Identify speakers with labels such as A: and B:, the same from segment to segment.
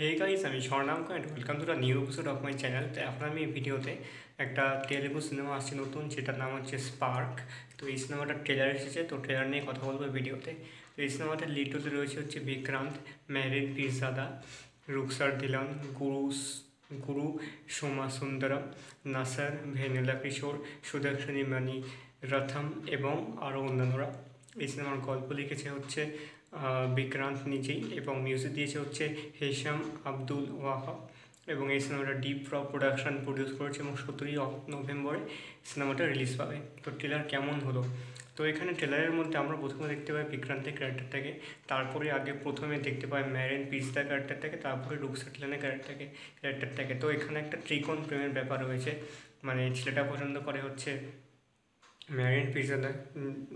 A: হে guys আমি Swarnam and welcome to the new episode of my channel তো এখন আমি এই ভিডিওতে একটা তেলেগু সিনেমা আসছে নতুন, যেটার নাম হচ্ছে স্পার্ক তো এই সিনেমাটার ট্রেলার এসেছে, তো ট্রেলার নিয়ে কথা বলব ভিডিওতে। তো এই সিনেমাটার লিড রোলে রয়েছে হচ্ছে বিক্রান্ত ম্যারিড পিরজাদা রুকসার দিলন গুরু গুরু সোমা সুন্দরম, নাসার ভেনুলা কিশোর সুদর্শনী মানি, রথম এবং আরও অন্যান্যরা। এই সিনেমার গল্প লিখেছে হচ্ছে বিক্রান্ত নিজেই এবং মিউজিক দিয়েছে হচ্ছে হেশাম আব্দুল ওয়াহাব এবং এই সিনেমাটা ডিপ র প্রোডাকশান প্রডিউস করেছে এবং সতেরোই নভেম্বরে সিনেমাটা রিলিজ পাবে। তো ট্রেলার কেমন হলো? তো এখানে ট্রেলারের মধ্যে আমরা প্রথমে দেখতে পাই বিক্রান্তের ক্যারেক্টারটাকে, তারপরে আগে প্রথমে দেখতে পাই ম্যারেন পিসদা ক্যারেক্টারটাকে, তারপরে রুকসাটলানের ক্যারেক্টারটাকে ক্যারেক্টারটাকে। তো এখানে একটা ত্রিকোণ প্রেমের ব্যাপার রয়েছে। মানে ছেলেটা পছন্দ করে হচ্ছে ম্যারিন পিজাদা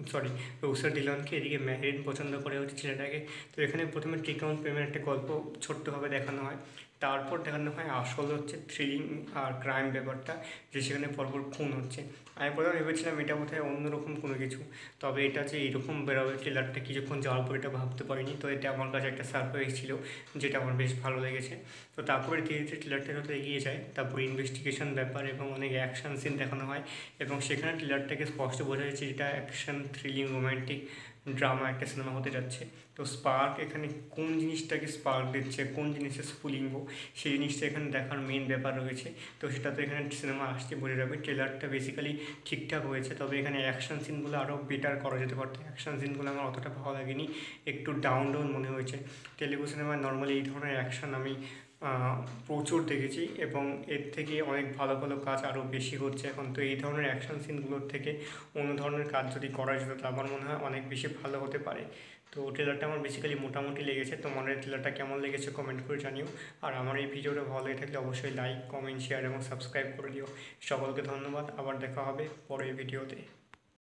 A: সরি রৌসার ডিলনকে এদিকে ম্যারিন পছন্দ করে হচ্ছে ছেলেটাকে। তো এখানে প্রথমে টিকাউন প্রেমের একটা গল্প ছোট্টভাবে দেখানো হয়। তারপর দেখানো হয় আসল হচ্ছে থ্রিলিং আর ক্রাইম ব্যাপারটা, যে সেখানে পরপর খুন হচ্ছে। আমি প্রথমে ভেবেছিলাম এটা বোধহয় অন্যরকম কোনো কিছু, তবে এটা যে এরকম বেরোবে ট্রেলারটা কিছুক্ষণ যাওয়ার পর এটা ভাবতে পারিনি, তো এটা আমার কাছে একটা সারপ্রাইজ ছিল, যেটা আমার বেশ ভালো লেগেছে। তো তারপরে ধীরে ধীরে ট্রেলারটা যত এগিয়ে যায়, তারপর ইনভেস্টিগেশন ব্যাপার এবং অনেক অ্যাকশন সিন দেখানো হয়, এবং সেখানে ট্রেলারটাকে স্পষ্ট বোঝা যাচ্ছে যেটা অ্যাকশন থ্রিলিং রোম্যান্টিক ড্রামা একটা সিনেমা হতে যাচ্ছে। তো স্পার্ক এখানে কোন জিনিসটাকে স্পার্ক দিচ্ছে, কোন জিনিসের স্ফুলিঙ্গ, সেই জিনিসটা এখানে দেখার মেন ব্যাপার রয়েছে। তো সেটা তো এখানে সিনেমা আসছে বলে যাবে। ট্রেলারটা বেসিক্যালি ঠিকঠাক হয়েছে, তবে এখানে অ্যাকশন সিনগুলো আরও বেটার করা যেতে পারতো। অ্যাকশন সিনগুলো আমার অতটা ভালো লাগেনি। একটু ডাউন ডাউন মনে হয়েছে। তেলেগু সিনেমায় নর্মালি এই ধরনের অ্যাকশন আমি প্রচুর দেখেছি এবং এর থেকে অনেক ভালো ভালো কাজ আরও বেশি হচ্ছে এখন। তো এই ধরনের অ্যাকশন সিনগুলোর থেকে অন্য ধরনের কাজ যদি করা যেত, তো আমার মনে হয় অনেক বেশি ভালো হতে পারে। তো ট্রেলারটা আমার বেসিক্যালি মোটামুটি লেগেছে। এই ট্রেলারটা কেমন লেগেছে কমেন্ট করে জানিও। আর আমার এই ভিডিওটা ভালো লেগে থাকলে অবশ্যই লাইক কমেন্ট শেয়ার এবং সাবস্ক্রাইব করে দিও। সকলকে ধন্যবাদ। আবার দেখা হবে পরের ভিডিওতে